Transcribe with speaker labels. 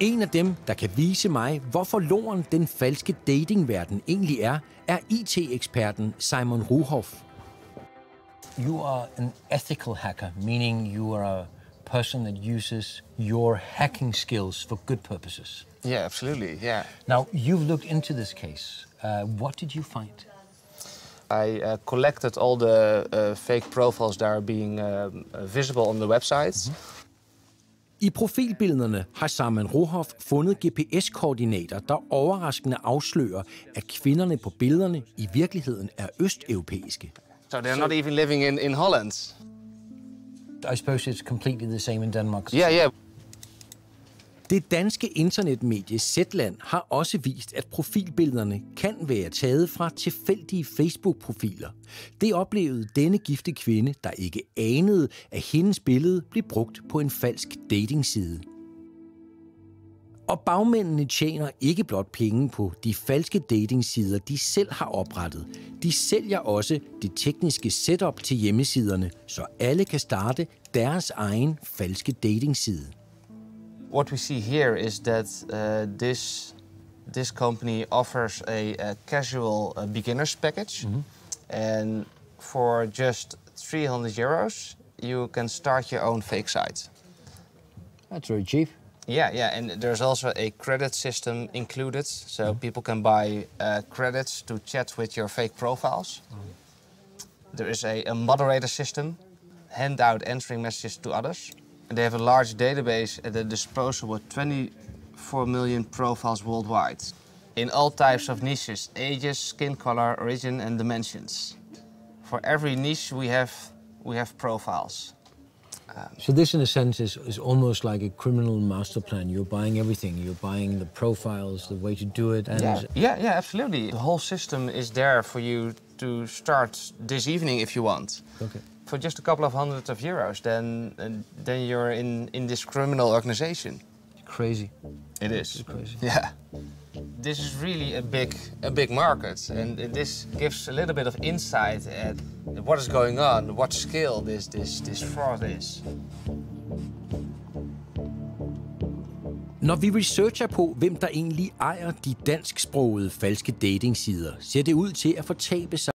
Speaker 1: En af dem, der kan vise mig, hvor forloren den falske datingverden egentlig er, er IT-eksperten Simon Ruhoff. You are an ethical hacker, meaning you are a person that uses your hacking skills for good purposes.
Speaker 2: Yeah, absolutely. Yeah.
Speaker 1: Now, you've looked into this case. Uh, what did you find?
Speaker 2: I uh, collected all the uh, fake profiles that are being um, visible on the websites. Mm-hmm.
Speaker 1: I profilbillederne har Simon Rohoff fundet GPS-koordinater, der overraskende afslører, at kvinderne på billederne i virkeligheden er østeuropæiske.
Speaker 2: So they're not even living in, in Holland.
Speaker 1: I suppose it's completely the same in Denmark.
Speaker 2: Yeah, yeah.
Speaker 1: Det danske internetmedie Zetland har også vist, at profilbillederne kan være taget fra tilfældige Facebook-profiler. Det oplevede denne gifte kvinde, der ikke anede, at hendes billede blev brugt på en falsk datingside. Og bagmændene tjener ikke blot penge på de falske datingsider, de selv har oprettet. De sælger også det tekniske setup til hjemmesiderne, så alle kan starte deres egen falske datingside.
Speaker 2: What we see here is that uh, this this company offers a, a casual uh, beginners package, mm -hmm. and for just 300 euros, you can start your own fake site.
Speaker 1: That's very cheap.
Speaker 2: Yeah, yeah, and there's also a credit system included, so mm people can buy uh, credits to chat with your fake profiles. Mm. There is a, a moderator system, hand out answering messages to others. And they have a large database at their disposal with 24 million profiles worldwide in all types of niches, ages, skin color, origin and dimensions. For every niche we have, we have profiles.
Speaker 1: Um, so this, in a sense, is, is almost like a criminal master plan. You're buying everything. You're buying the profiles, the way to do it. And
Speaker 2: yeah. yeah, yeah, absolutely. The whole system is there for you to start this evening if you want.
Speaker 1: Okay
Speaker 2: for just a couple of hundreds of euros, then uh, then you're in in this criminal organization.
Speaker 1: Crazy.
Speaker 2: It is.
Speaker 1: It's crazy.
Speaker 2: Yeah. This is really a big a big market, and this gives a little bit of insight at what is going on, what scale this this this fraud is.
Speaker 1: Når vi researcher på, hvem der egentlig ejer de dansksprogede falske datingsider, ser det ud til at fortabe sig